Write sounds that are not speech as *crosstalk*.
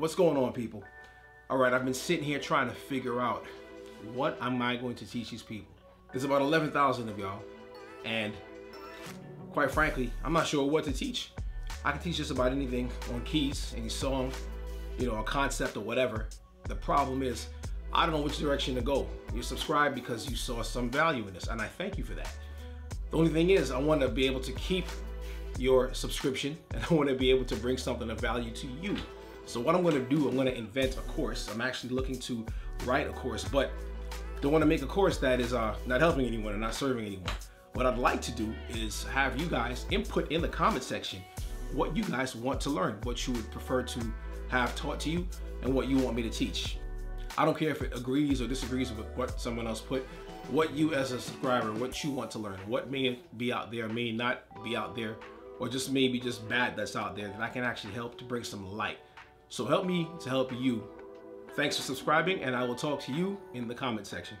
What's going on, people? All right, I've been sitting here trying to figure out what am I going to teach these people. There's about 11,000 of y'all, and quite frankly, I'm not sure what to teach. I can teach just about anything on keys, any song, you know, a concept or whatever. The problem is, I don't know which direction to go. You're subscribed because you saw some value in this, and I thank you for that. The only thing is, I want to be able to keep your subscription, *laughs* and I want to be able to bring something of value to you. So what I'm going to do, I'm going to invent a course. I'm actually looking to write a course, but don't want to make a course that is uh, not helping anyone and not serving anyone. What I'd like to do is have you guys input in the comment section what you guys want to learn, what you would prefer to have taught to you, and what you want me to teach. I don't care if it agrees or disagrees with what someone else put, what you as a subscriber, what you want to learn, what may be out there, may not be out there, or just maybe just bad that's out there that I can actually help to bring some light. So help me to help you. Thanks for subscribing and I will talk to you in the comment section.